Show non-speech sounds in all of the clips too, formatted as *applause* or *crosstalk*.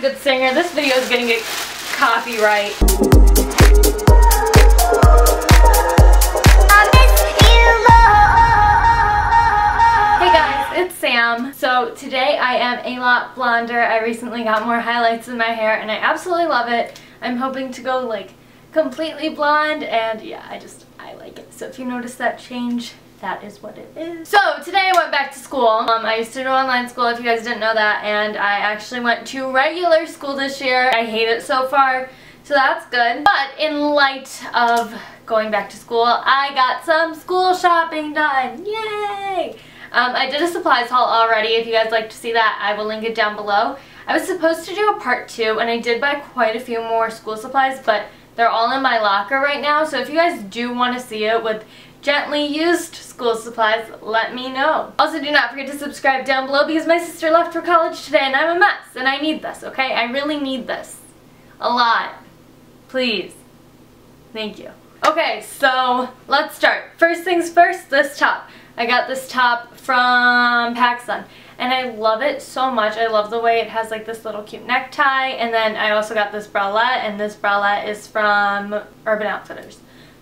good singer. This video is gonna get copyright. Hey guys, it's Sam. So today I am a lot blonder. I recently got more highlights in my hair and I absolutely love it. I'm hoping to go like completely blonde and yeah, I just, I like it. So if you notice that change, that is what it is. So today I went back to school. Um, I used to do online school if you guys didn't know that and I actually went to regular school this year. I hate it so far. So that's good. But in light of going back to school, I got some school shopping done. Yay! Um, I did a supplies haul already. If you guys like to see that, I will link it down below. I was supposed to do a part two, and I did buy quite a few more school supplies, but they're all in my locker right now. So if you guys do want to see it with gently used school supplies, let me know. Also, do not forget to subscribe down below because my sister left for college today, and I'm a mess, and I need this, okay? I really need this. A lot. Please. Thank you. Okay, so let's start. First things first, this top. I got this top from PacSun and I love it so much. I love the way it has like this little cute necktie and then I also got this bralette and this bralette is from Urban Outfitters.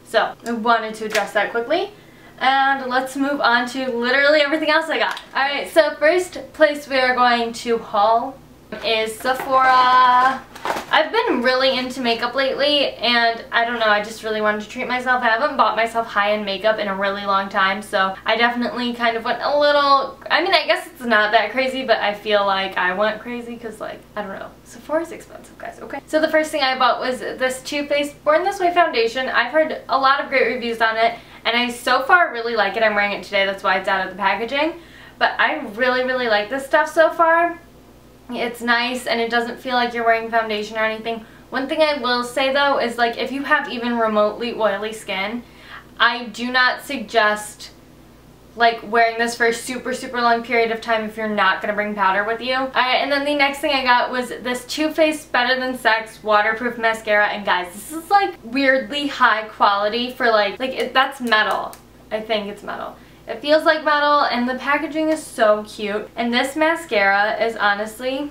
So I wanted to address that quickly. And let's move on to literally everything else I got. Alright, so first place we are going to haul is Sephora. I've been really into makeup lately and I don't know, I just really wanted to treat myself. I haven't bought myself high-end makeup in a really long time so I definitely kind of went a little, I mean I guess it's not that crazy but I feel like I went crazy because like, I don't know, Sephora's expensive guys, okay? So the first thing I bought was this Too Faced Born This Way foundation. I've heard a lot of great reviews on it and I so far really like it. I'm wearing it today, that's why it's out of the packaging. But I really, really like this stuff so far. It's nice and it doesn't feel like you're wearing foundation or anything. One thing I will say though is like if you have even remotely oily skin, I do not suggest like wearing this for a super super long period of time if you're not going to bring powder with you. Alright, and then the next thing I got was this Too Faced Better Than Sex waterproof mascara and guys this is like weirdly high quality for like, like it, that's metal. I think it's metal. It feels like metal and the packaging is so cute. And this mascara is honestly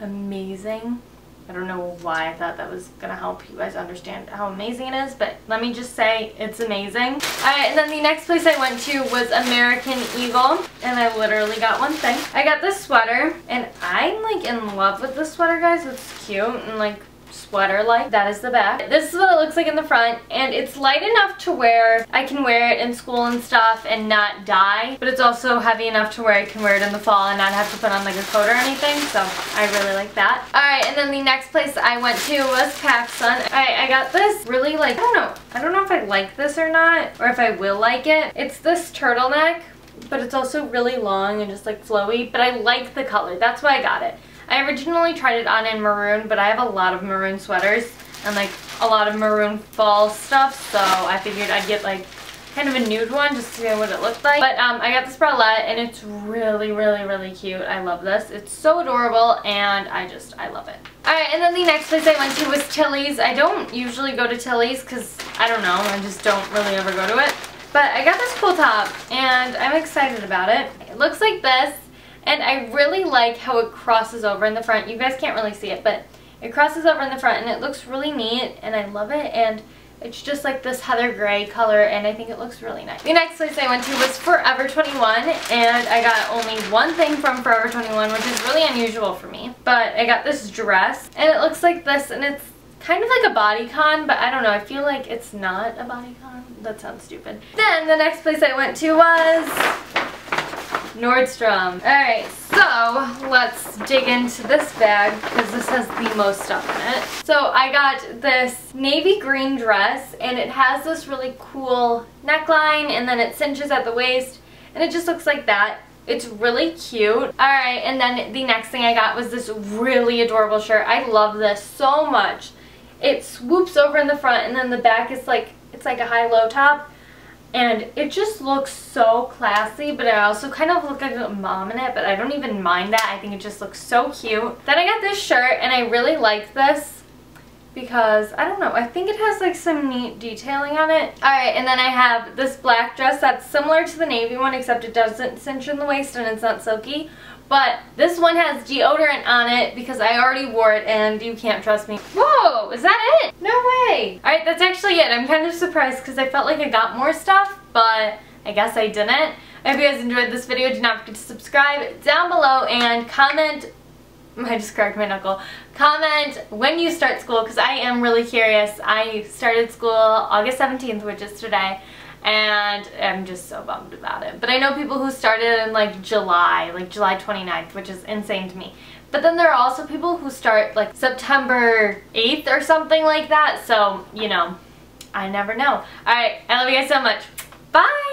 amazing. I don't know why I thought that was going to help you guys understand how amazing it is, but let me just say it's amazing. Alright, and then the next place I went to was American Eagle, and I literally got one thing. I got this sweater, and I'm like in love with this sweater, guys. It's cute and like sweater like. That is the back. This is what it looks like in the front and it's light enough to where I can wear it in school and stuff and not die but it's also heavy enough to where I can wear it in the fall and not have to put on like a coat or anything so I really like that. Alright and then the next place I went to was PacSun. Alright I got this really like I don't know I don't know if I like this or not or if I will like it. It's this turtleneck but it's also really long and just like flowy but I like the color that's why I got it. I originally tried it on in maroon, but I have a lot of maroon sweaters and like a lot of maroon fall stuff, so I figured I'd get like kind of a nude one just to see what it looked like. But um, I got this bralette and it's really, really, really cute. I love this. It's so adorable and I just, I love it. Alright, and then the next place I went to was Tilly's. I don't usually go to Tilly's because, I don't know, I just don't really ever go to it. But I got this cool top and I'm excited about it. It looks like this. And I really like how it crosses over in the front. You guys can't really see it, but it crosses over in the front and it looks really neat and I love it. And it's just like this heather gray color and I think it looks really nice. The next place I went to was Forever 21 and I got only one thing from Forever 21 which is really unusual for me. But I got this dress and it looks like this and it's kind of like a bodycon but I don't know I feel like it's not a bodycon. That sounds stupid. Then the next place I went to was Nordstrom. Alright, so let's dig into this bag because this has the most stuff in it. So I got this navy green dress and it has this really cool neckline and then it cinches at the waist and it just looks like that. It's really cute. Alright, and then the next thing I got was this really adorable shirt. I love this so much. It swoops over in the front and then the back is like, it's like a high-low top and it just looks so classy, but I also kind of look like a mom in it, but I don't even mind that. I think it just looks so cute. Then I got this shirt, and I really like this because, I don't know, I think it has like some neat detailing on it. Alright, and then I have this black dress that's similar to the navy one, except it doesn't cinch in the waist and it's not silky, But this one has deodorant on it because I already wore it and you can't trust me. Whoa, is that it? No way. Alright, that's actually it. I'm kind of surprised because I felt like I got more stuff, but I guess I didn't. I hope you guys enjoyed this video. Do not forget to subscribe down below and comment *laughs* I just cracked my knuckle. Comment when you start school because I am really curious. I started school August 17th, which is today, and I'm just so bummed about it. But I know people who started in like July, like July 29th, which is insane to me. But then there are also people who start like September 8th or something like that, so, you know, I never know. Alright, I love you guys so much. Bye!